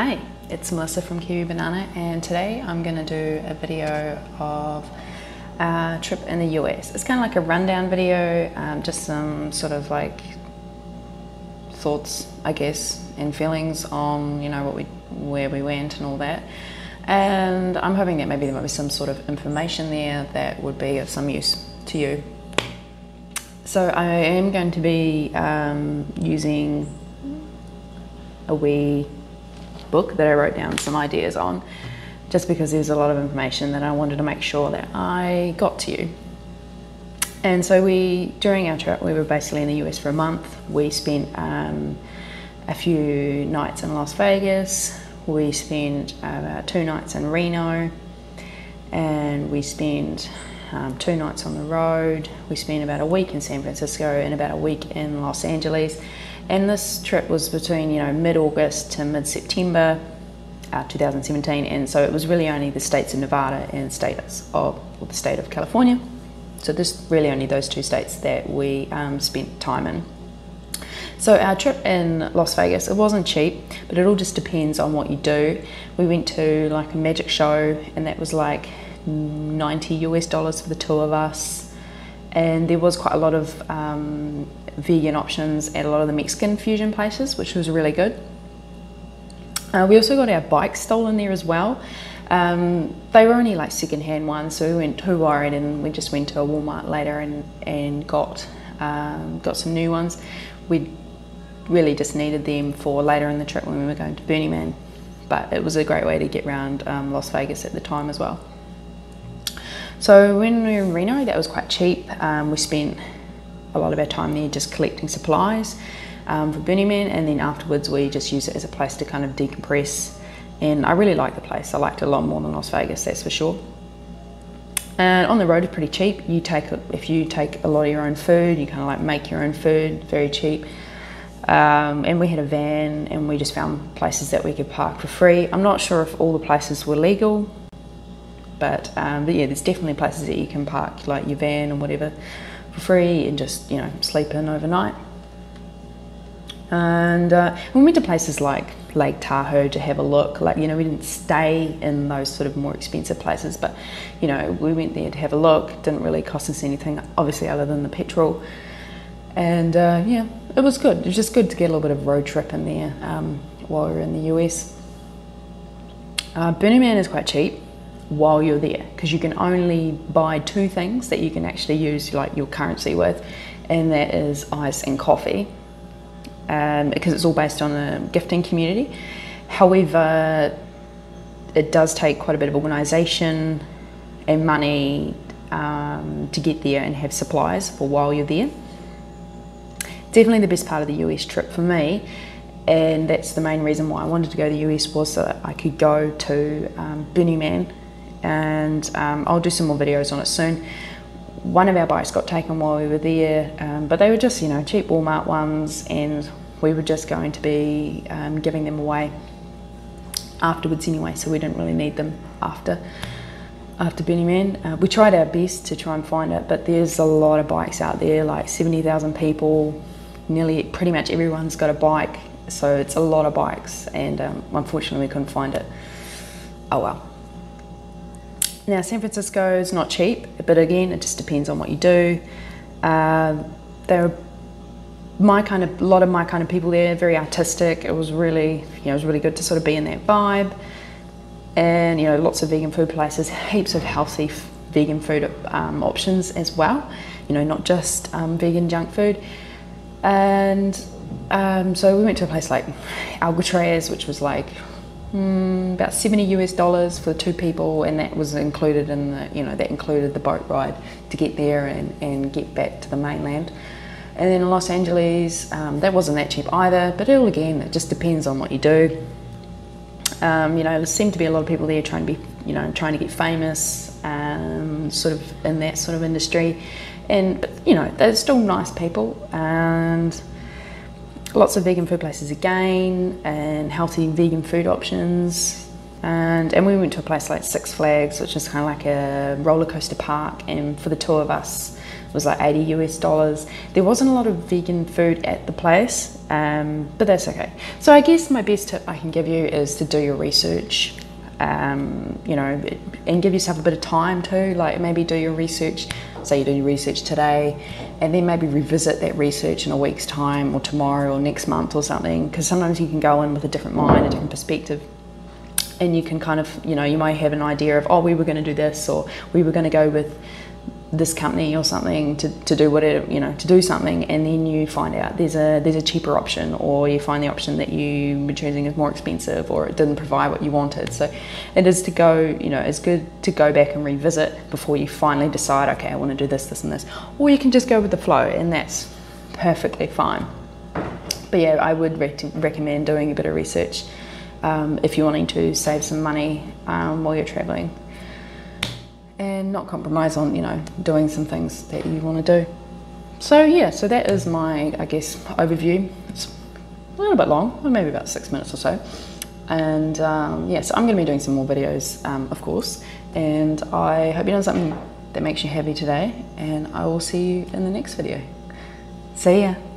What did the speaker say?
Hi, it's Melissa from Kiwi Banana and today I'm going to do a video of a trip in the US. It's kind of like a rundown video, um, just some sort of like thoughts, I guess, and feelings on, you know, what we, where we went and all that. And I'm hoping that maybe there might be some sort of information there that would be of some use to you. So I am going to be um, using a wee book that I wrote down some ideas on just because there's a lot of information that I wanted to make sure that I got to you. And so we, during our trip, we were basically in the US for a month. We spent um, a few nights in Las Vegas. We spent about two nights in Reno, and we spent um, two nights on the road. We spent about a week in San Francisco and about a week in Los Angeles. And this trip was between, you know, mid-August to mid-September uh, 2017. And so it was really only the states of Nevada and states of the state of California. So this really only those two states that we um, spent time in. So our trip in Las Vegas, it wasn't cheap, but it all just depends on what you do. We went to like a magic show and that was like 90 US dollars for the two of us and there was quite a lot of um, vegan options at a lot of the Mexican fusion places, which was really good. Uh, we also got our bikes stolen there as well. Um, they were only like second-hand ones, so we weren't too worried, and we just went to a Walmart later and and got um, got some new ones. We really just needed them for later in the trip when we were going to Burning Man, but it was a great way to get around um, Las Vegas at the time as well. So when we were in Reno, that was quite cheap. Um, we spent a lot of our time there just collecting supplies um, for Burning Man, and then afterwards we just used it as a place to kind of decompress. And I really liked the place. I liked it a lot more than Las Vegas, that's for sure. And on the road is pretty cheap. You take if you take a lot of your own food, you kind of like make your own food, very cheap. Um, and we had a van, and we just found places that we could park for free. I'm not sure if all the places were legal. But, um, but yeah, there's definitely places that you can park like your van or whatever for free and just, you know, sleep in overnight. And uh, we went to places like Lake Tahoe to have a look. Like, you know, we didn't stay in those sort of more expensive places, but, you know, we went there to have a look. Didn't really cost us anything, obviously, other than the petrol. And uh, yeah, it was good. It was just good to get a little bit of road trip in there um, while we were in the US. Uh, Burning Man is quite cheap while you're there because you can only buy two things that you can actually use like your currency with and that is ice and coffee um, because it's all based on a gifting community. However it does take quite a bit of organisation and money um, to get there and have supplies for while you're there. Definitely the best part of the US trip for me and that's the main reason why I wanted to go to the US was so that I could go to um, Burning Man and um, I'll do some more videos on it soon. One of our bikes got taken while we were there, um, but they were just, you know, cheap Walmart ones, and we were just going to be um, giving them away afterwards anyway, so we didn't really need them after after Burning Man. Uh, we tried our best to try and find it, but there's a lot of bikes out there, like 70,000 people, nearly pretty much everyone's got a bike, so it's a lot of bikes, and um, unfortunately we couldn't find it. Oh well. Now, San Francisco is not cheap, but again, it just depends on what you do. Uh, there are my kind of, a lot of my kind of people there, very artistic. It was really, you know, it was really good to sort of be in that vibe. And, you know, lots of vegan food places, heaps of healthy vegan food um, options as well. You know, not just um, vegan junk food. And um, so we went to a place like Alcatraz, which was like Mm, about 70 US dollars for two people, and that was included in the, you know, that included the boat ride to get there and, and get back to the mainland. And then in Los Angeles, um, that wasn't that cheap either, but it all again, it just depends on what you do. Um, you know, there seemed to be a lot of people there trying to be, you know, trying to get famous, um, sort of in that sort of industry. And, but, you know, they're still nice people. And, lots of vegan food places again and healthy vegan food options and and we went to a place like Six Flags which is kind of like a roller coaster park and for the two of us it was like 80 US dollars. There wasn't a lot of vegan food at the place, um, but that's okay. So I guess my best tip I can give you is to do your research. Um, you know, and give yourself a bit of time too. Like maybe do your research. Say you do your research today, and then maybe revisit that research in a week's time, or tomorrow, or next month, or something. Because sometimes you can go in with a different mind, a different perspective and you can kind of you know you might have an idea of oh we were going to do this or we were going to go with this company or something to, to do whatever you know to do something and then you find out there's a there's a cheaper option or you find the option that you were choosing is more expensive or it didn't provide what you wanted. So it is to go you know it's good to go back and revisit before you finally decide okay I want to do this this and this. Or you can just go with the flow and that's perfectly fine. But yeah I would re- recommend doing a bit of research um, if you're wanting to save some money um, while you're traveling and not compromise on you know doing some things that you want to do. So yeah so that is my i guess overview. It's a little bit long maybe about six minutes or so. And um, yeah so i'm going to be doing some more videos um, of course. And i hope you done something that makes you happy today. And i will see you in the next video. See ya